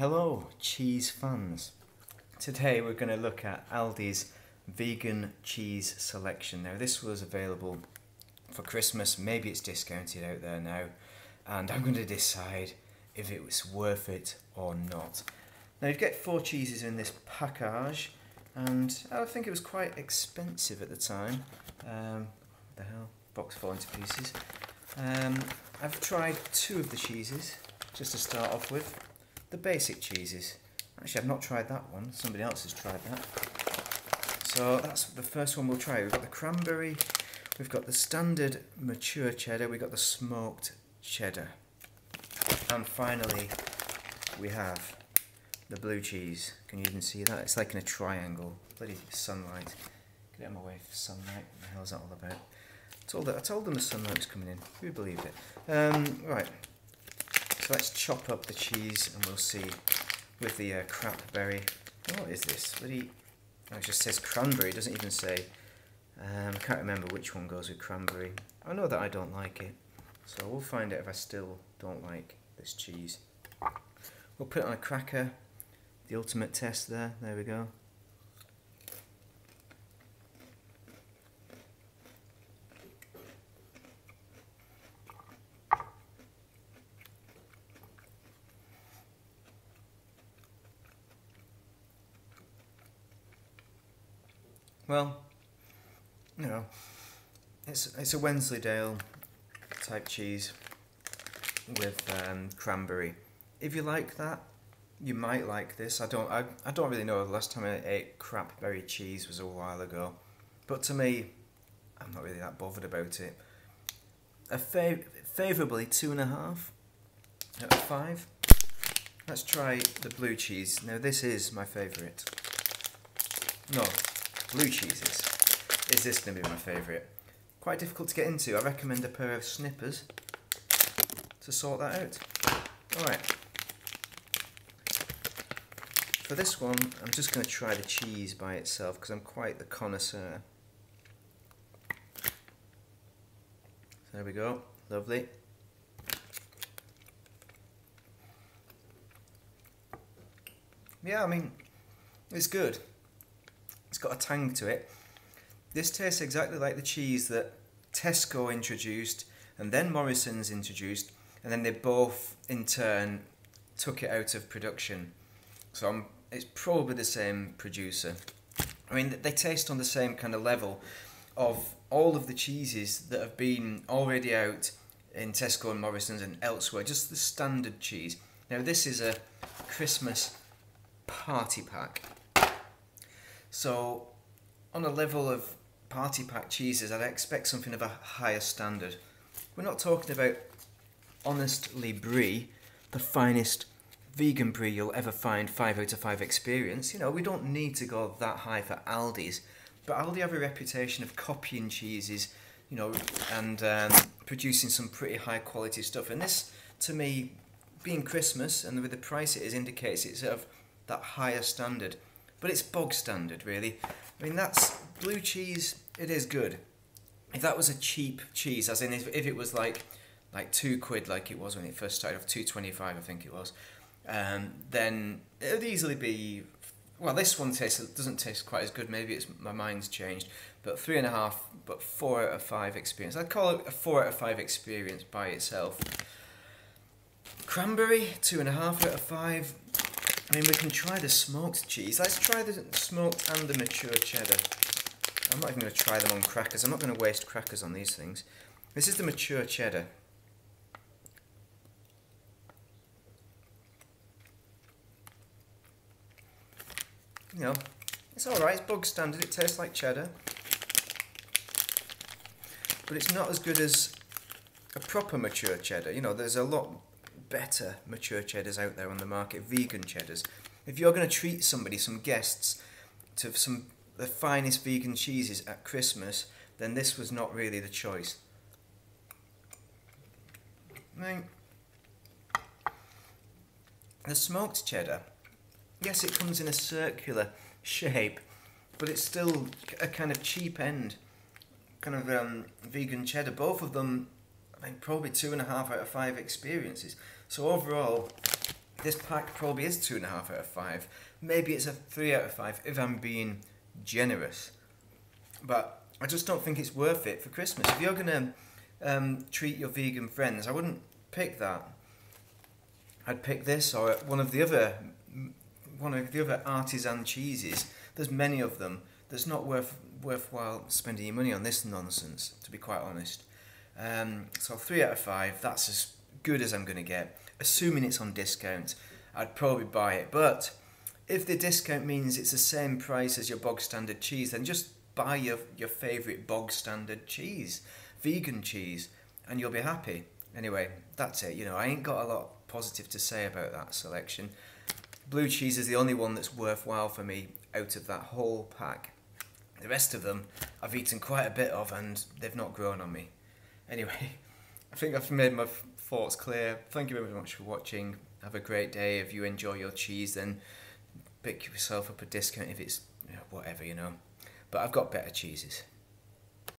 Hello, cheese fans. Today we're going to look at Aldi's vegan cheese selection. Now, this was available for Christmas, maybe it's discounted out there now, and I'm going to decide if it was worth it or not. Now, you get four cheeses in this package, and I think it was quite expensive at the time. Um, the hell? Box falling to pieces. Um, I've tried two of the cheeses just to start off with. The basic cheeses. Actually, I've not tried that one. Somebody else has tried that. So that's the first one we'll try. We've got the cranberry, we've got the standard mature cheddar, we've got the smoked cheddar. And finally, we have the blue cheese. Can you even see that? It's like in a triangle. Bloody sunlight. Get them away from sunlight. What the hell's that all about? I told, I told them the sunlight was coming in. Who believed it? Um, right. So let's chop up the cheese and we'll see with the uh, crapberry. What is this? Bloody, oh, it just says cranberry. Doesn't even say. Um, I can't remember which one goes with cranberry. I know that I don't like it. So we'll find out if I still don't like this cheese. We'll put it on a cracker. The ultimate test there. There we go. Well, you know, it's it's a Wensleydale type cheese with um, cranberry. If you like that, you might like this. I don't I, I don't really know. The last time I ate crapberry cheese was a while ago, but to me, I'm not really that bothered about it. A fav favourably two and a half out of five. Let's try the blue cheese. Now this is my favourite. No, blue cheeses. Is this going to be my favourite? Quite difficult to get into. I recommend a pair of snippers to sort that out. Alright. For this one, I'm just going to try the cheese by itself because I'm quite the connoisseur. There we go. Lovely. Yeah, I mean, it's good got a tang to it. This tastes exactly like the cheese that Tesco introduced and then Morrison's introduced, and then they both in turn took it out of production. So I'm, it's probably the same producer. I mean, they taste on the same kind of level of all of the cheeses that have been already out in Tesco and Morrison's and elsewhere, just the standard cheese. Now, this is a Christmas party pack. So, on a level of party pack cheeses, I'd expect something of a higher standard. We're not talking about honestly brie, the finest vegan brie you'll ever find 5 out of 5 experience. You know, we don't need to go that high for Aldi's. But Aldi have a reputation of copying cheeses, you know, and um, producing some pretty high quality stuff. And this, to me, being Christmas and with the price it is, indicates it's of that higher standard but it's bog standard really. I mean that's blue cheese. It is good. If that was a cheap cheese, as in if, if it was like like two quid like it was when it first started off, two twenty five I think it was, um, then it would easily be. Well, this one tastes doesn't taste quite as good. Maybe it's my mind's changed, but three and a half, but four out of five experience. I'd call it a four out of five experience by itself. Cranberry, two and a half out of five. I mean, we can try the smoked cheese. Let's try the smoked and the mature cheddar. I'm not even going to try them on crackers. I'm not going to waste crackers on these things. This is the mature cheddar. You know, it's alright, it's bog standard, it tastes like cheddar. But it's not as good as a proper mature cheddar. You know, there's a lot better mature cheddars out there on the market, vegan cheddars. If you're going to treat somebody, some guests, to some the finest vegan cheeses at Christmas, then this was not really the choice. The smoked cheddar, yes, it comes in a circular shape, but it's still a kind of cheap end, kind of um, vegan cheddar. Both of them, I think, probably two and a half out of five experiences. So overall, this pack probably is two and a half out of five. Maybe it's a three out of five if I'm being generous. But I just don't think it's worth it for Christmas. If you're gonna um, treat your vegan friends, I wouldn't pick that. I'd pick this or one of the other one of the other artisan cheeses. There's many of them. That's not worth worthwhile spending your money on this nonsense, to be quite honest. Um, so three out of five. That's as good as I'm going to get. Assuming it's on discount, I'd probably buy it. But if the discount means it's the same price as your bog standard cheese, then just buy your your favourite bog standard cheese, vegan cheese, and you'll be happy. Anyway, that's it. You know, I ain't got a lot positive to say about that selection. Blue cheese is the only one that's worthwhile for me out of that whole pack. The rest of them I've eaten quite a bit of and they've not grown on me. Anyway, I think I've made my thoughts clear. Thank you very much for watching. Have a great day. If you enjoy your cheese, then pick yourself up a discount if it's you know, whatever, you know. But I've got better cheeses.